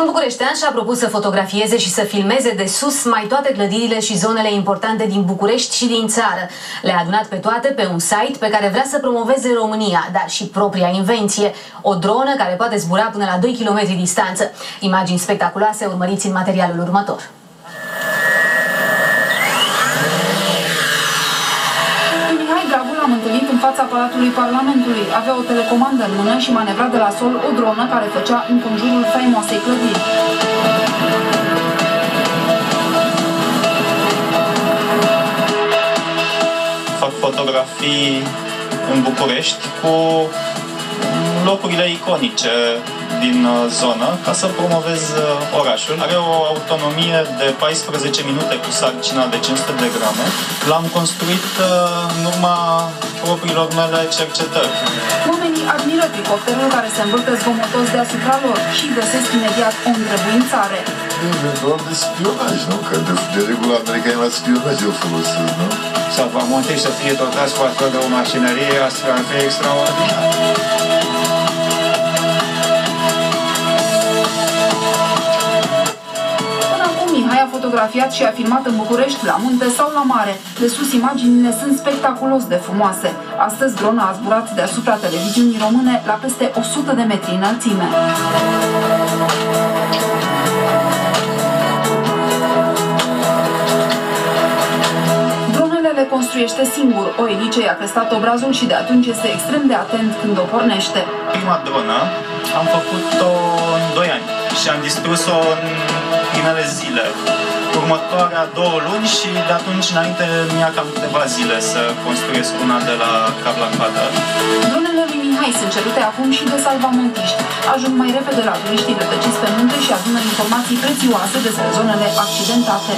Un bucureștean și-a propus să fotografieze și să filmeze de sus mai toate clădirile și zonele importante din București și din țară. Le-a adunat pe toate pe un site pe care vrea să promoveze România, dar și propria invenție. O dronă care poate zbura până la 2 km distanță. Imagini spectaculoase urmăriți în materialul următor. Fața Palatului Parlamentului. Avea o telecomandă în mână și manevra de la sol o dronă care făcea în conjurul faimoasei clădiri. Fac fotografii în București cu locurile iconice din uh, zonă ca să promovez uh, orașul. Are o autonomie de 14 minute cu sarcina de 500 de grame. L-am construit uh, în urma propriilor mele cercetări. Oamenii admiră tricopterul care se învârte zgomotos deasupra lor și găsesc imediat o întrebuințare. Eventual de spionaj, nu? Că de, de regulă americanii la spionaj eu folosesc, nu? Să vă montezi să fie tot cu astfel de o mașinărie, astfel ar fi extraordinar. Fotografiat și a filmat în București, la munte sau la mare. De sus, imaginile sunt spectaculos de frumoase. Astăzi, drona a zburat deasupra televiziunii române la peste 100 de metri înălțime. Dronele le construiește singur. O elice i-a crestat obrazul și de atunci este extrem de atent când o pornește. Prima dronă am făcut-o în 2 ani și am distrus-o în primele zile. Următoarea două luni și de atunci înainte mi-a cam câteva zile să construiesc una de la cap la coadă. Dronele lui Mihai sunt cerute acum și de salvamontiști. Ajung mai repede la turiștii rătăciți pe munte și adună informații prețioase despre zonele accidentate.